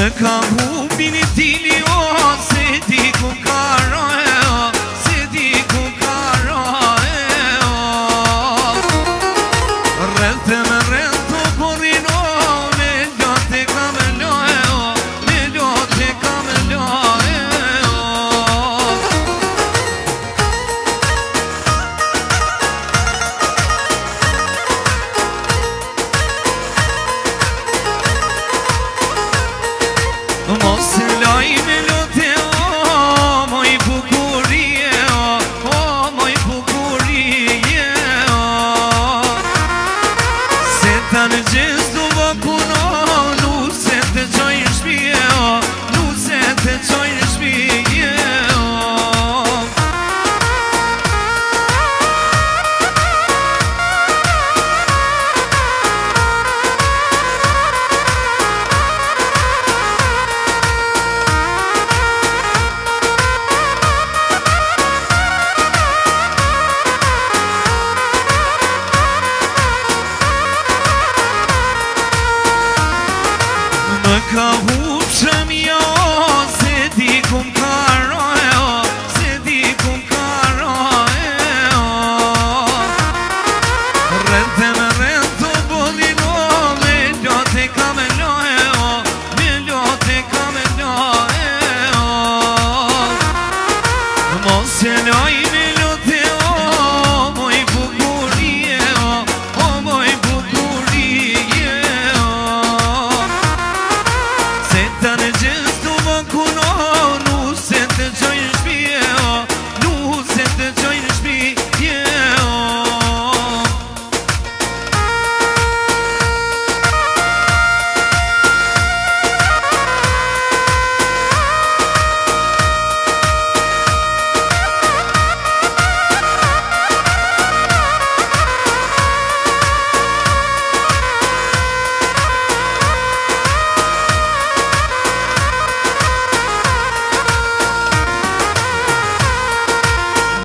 Në kam hu pini t'i li ose di ku ka olsun ka hupëshëm jo Se di kum karo e o Se di kum karo e o Rëndë me rëndë të bodhino Me ljote ka me lo e o Me ljote ka me lo e o Mos e loj